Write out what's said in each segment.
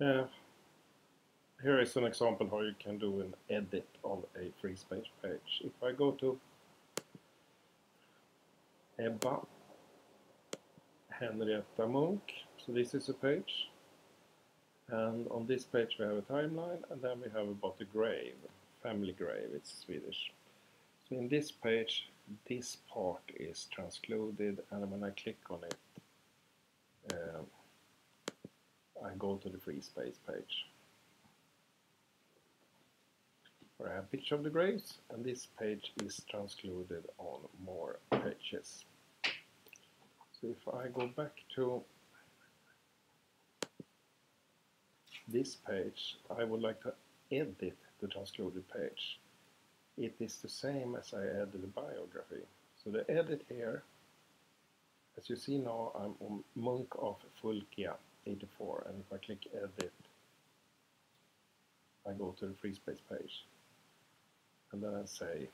Uh, here is an example how you can do an edit of a free space page. If I go to Ebba Henrietta Munk, so this is a page, and on this page we have a timeline, and then we have about the grave, family grave, it's Swedish. So in this page, this part is transcluded, and when I click on it, I go to the free space page. Where I have a picture of the graves, and this page is transcluded on more pages. So if I go back to this page, I would like to edit the transcluded page. It is the same as I added the biography. So the edit here, as you see now, I'm on Monk of Fulkila 84, and if I click edit, I go to the free space page. And then I say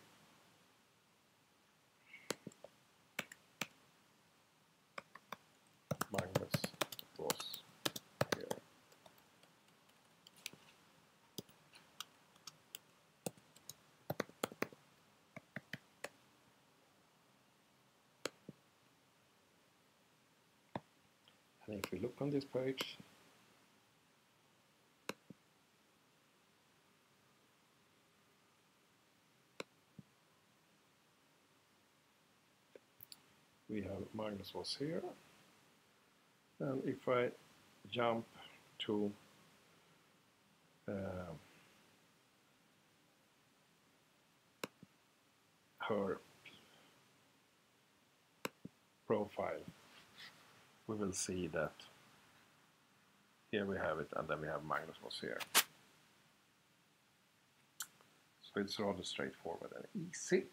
Magnus was here. If we look on this page, we have Magnus was here. And if I jump to uh, her profile, we will see that here we have it and then we have Magnus was here. So it's rather straightforward and easy.